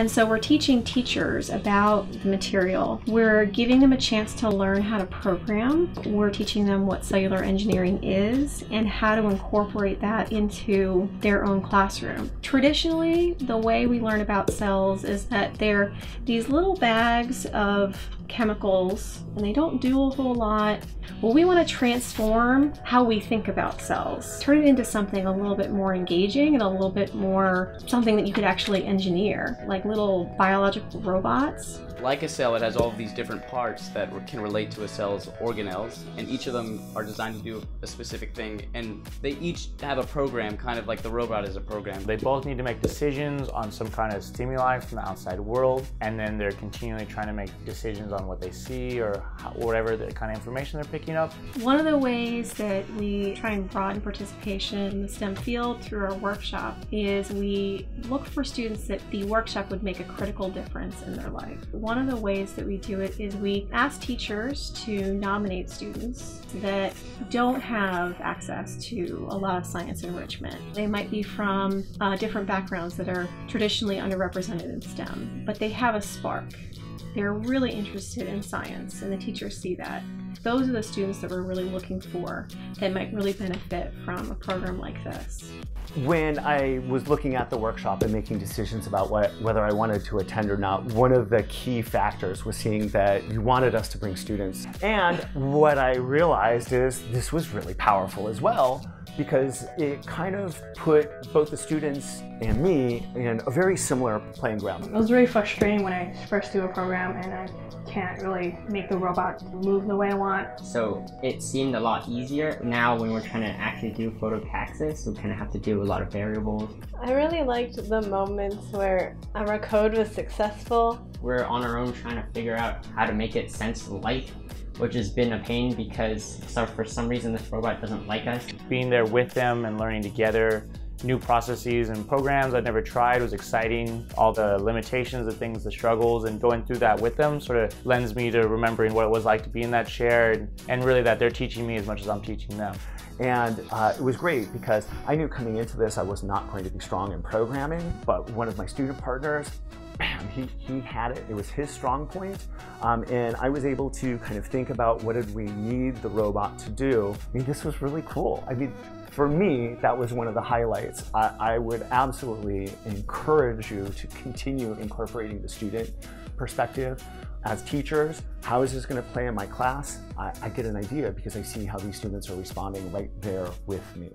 And so we're teaching teachers about the material. We're giving them a chance to learn how to program. We're teaching them what cellular engineering is and how to incorporate that into their own classroom. Traditionally, the way we learn about cells is that they're these little bags of chemicals and they don't do a whole lot. Well, we want to transform how we think about cells, turn it into something a little bit more engaging and a little bit more something that you could actually engineer, like little biological robots like a cell, it has all of these different parts that can relate to a cell's organelles, and each of them are designed to do a specific thing, and they each have a program, kind of like the robot is a program. They both need to make decisions on some kind of stimuli from the outside world, and then they're continually trying to make decisions on what they see or whatever the kind of information they're picking up. One of the ways that we try and broaden participation in the STEM field through our workshop is we look for students that the workshop would make a critical difference in their life one of the ways that we do it is we ask teachers to nominate students that don't have access to a lot of science enrichment. They might be from uh, different backgrounds that are traditionally underrepresented in STEM, but they have a spark. They're really interested in science, and the teachers see that. Those are the students that we're really looking for that might really benefit from a program like this. When I was looking at the workshop and making decisions about what, whether I wanted to attend or not, one of the key factors was seeing that you wanted us to bring students. And what I realized is this was really powerful as well because it kind of put both the students and me in a very similar playing ground. It was very frustrating when I first do a program and I can't really make the robot move the way I want. So it seemed a lot easier. Now when we're trying to actually do photo phototaxis, we kind of have to do a lot of variables. I really liked the moments where our code was successful. We're on our own trying to figure out how to make it sense light which has been a pain because so for some reason this robot doesn't like us. Being there with them and learning together new processes and programs I'd never tried was exciting. All the limitations, the things, the struggles, and going through that with them sort of lends me to remembering what it was like to be in that chair and, and really that they're teaching me as much as I'm teaching them. And uh, it was great because I knew coming into this I was not going to be strong in programming, but one of my student partners bam, he, he had it. It was his strong point. Um, and I was able to kind of think about what did we need the robot to do. I mean, this was really cool. I mean, for me, that was one of the highlights. I, I would absolutely encourage you to continue incorporating the student perspective. As teachers, how is this going to play in my class? I, I get an idea because I see how these students are responding right there with me.